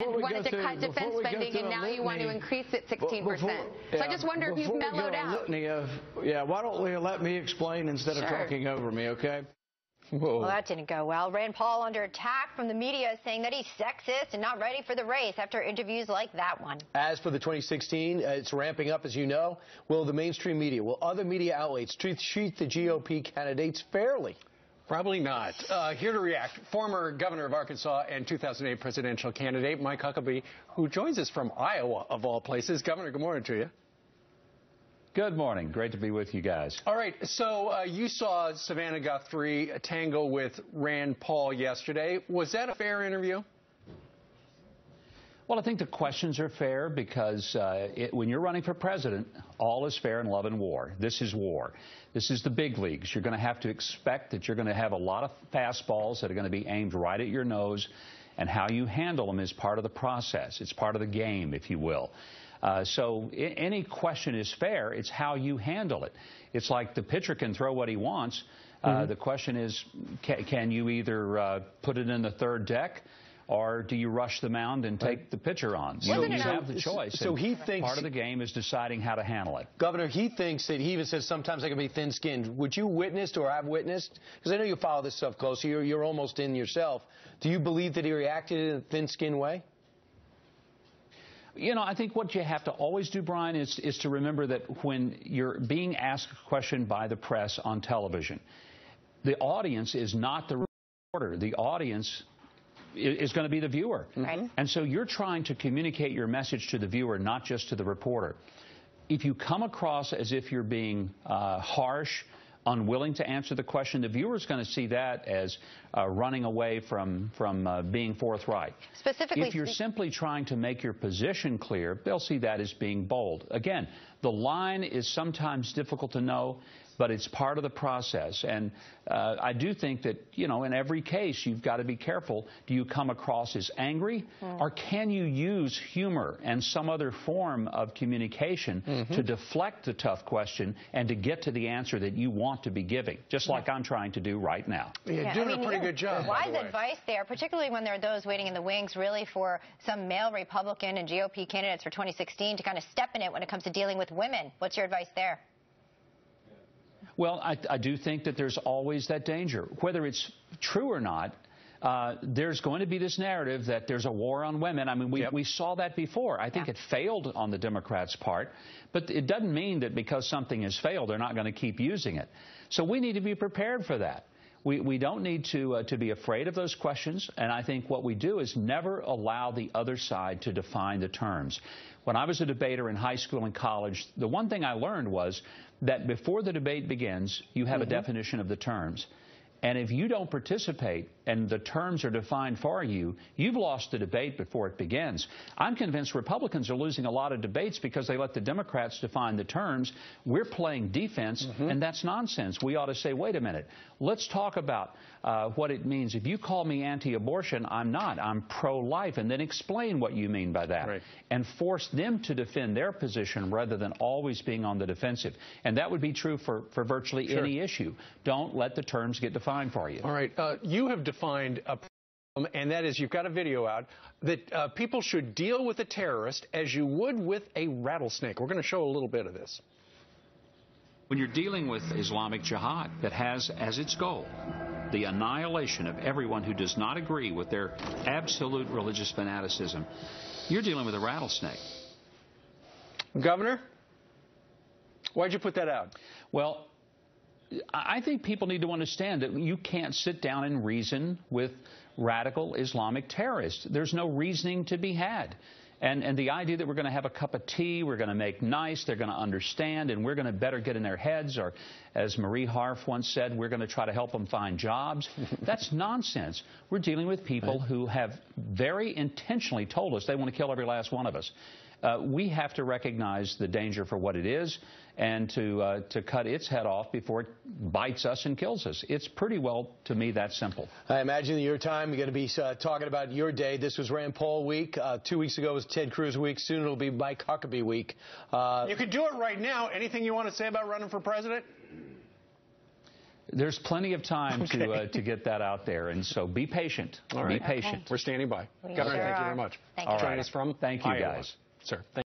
and wanted to through, cut defense spending, and now you want to increase it 16 percent. So I just wonder if you've mellowed out. Of, yeah, why don't we let me explain instead sure. of talking over me, okay? Whoa. Well, that didn't go well. Rand Paul under attack from the media saying that he's sexist and not ready for the race after interviews like that one. As for the 2016, uh, it's ramping up, as you know. Will the mainstream media, will other media outlets treat, treat the GOP candidates fairly? Probably not. Uh, here to react, former governor of Arkansas and 2008 presidential candidate Mike Huckabee, who joins us from Iowa, of all places. Governor, good morning to you. Good morning. Great to be with you guys. All right. So uh, you saw Savannah Guthrie tangle with Rand Paul yesterday. Was that a fair interview? Well, I think the questions are fair because uh, it, when you're running for president, all is fair in love and war. This is war. This is the big leagues. You're going to have to expect that you're going to have a lot of fastballs that are going to be aimed right at your nose, and how you handle them is part of the process. It's part of the game, if you will. Uh, so any question is fair. It's how you handle it. It's like the pitcher can throw what he wants. Uh, mm -hmm. The question is, can, can you either uh, put it in the third deck? Or do you rush the mound and take the pitcher on? So you have the choice. So he thinks part of the game is deciding how to handle it. Governor, he thinks that he even says sometimes I can be thin-skinned. Would you witnessed or I've witnessed? Because I know you follow this stuff closely. You're, you're almost in yourself. Do you believe that he reacted in a thin-skinned way? You know, I think what you have to always do, Brian, is, is to remember that when you're being asked a question by the press on television, the audience is not the reporter. The audience is going to be the viewer. Right. And so you're trying to communicate your message to the viewer, not just to the reporter. If you come across as if you're being uh, harsh, unwilling to answer the question, the viewer is going to see that as uh, running away from, from uh, being forthright. Specifically, if you're simply trying to make your position clear, they'll see that as being bold. Again, the line is sometimes difficult to know but it's part of the process. And uh, I do think that, you know, in every case, you've got to be careful. Do you come across as angry, mm. or can you use humor and some other form of communication mm -hmm. to deflect the tough question and to get to the answer that you want to be giving, just like I'm trying to do right now? You're yeah, doing I mean, a pretty good job. Wise advice there, particularly when there are those waiting in the wings, really, for some male Republican and GOP candidates for 2016 to kind of step in it when it comes to dealing with women. What's your advice there? Well, I, I do think that there's always that danger. Whether it's true or not, uh, there's going to be this narrative that there's a war on women. I mean, we, yep. we saw that before. I think yeah. it failed on the Democrats' part, but it doesn't mean that because something has failed, they're not going to keep using it. So we need to be prepared for that. We, we don't need to, uh, to be afraid of those questions, and I think what we do is never allow the other side to define the terms. When I was a debater in high school and college, the one thing I learned was that before the debate begins, you have mm -hmm. a mm-hmm. definition of the terms. And if you don't participate and the terms are defined for you, you've lost the debate before it begins. I'm convinced Republicans are losing a lot of debates because they let the Democrats define the terms. We're playing defense, mm -hmm. and that's nonsense. We ought to say, wait a minute, let's talk about uh, what it means. If you call me anti-abortion, I'm not. I'm pro-life, and then explain what you mean by that. Right. And force them to defend their position rather than always being on the defensive. And that would be true for, for virtually sure. any issue. Don't let the terms get defined for you. All right. Uh, you have defined a problem, and that is you've got a video out that uh, people should deal with a terrorist as you would with a rattlesnake. We're going to show a little bit of this. When you're dealing with Islamic Jihad that has as its goal the annihilation of everyone who does not agree with their absolute religious fanaticism, you're dealing with a rattlesnake. Governor, why'd you put that out? Well, I think people need to understand that you can't sit down and reason with radical Islamic terrorists. There's no reasoning to be had. And, and the idea that we're going to have a cup of tea, we're going to make nice, they're going to understand, and we're going to better get in their heads, or as Marie Harf once said, we're going to try to help them find jobs. That's nonsense. We're dealing with people who have very intentionally told us they want to kill every last one of us uh, we have to recognize the danger for what it is and to, uh, to cut its head off before it bites us and kills us. It's pretty well, to me, that simple. I imagine your time, you're going to be uh, talking about your day. This was Rand Paul week. Uh, two weeks ago was Ted Cruz week. Soon it'll be Mike Huckabee week. Uh, you could do it right now. Anything you want to say about running for president? There's plenty of time okay. to uh, to get that out there, and so be patient. All right. Be patient. Okay. We're standing by. We Governor, sure thank you very much. Thank you. Joining us from Thank you, Iowa. guys. Sir, thank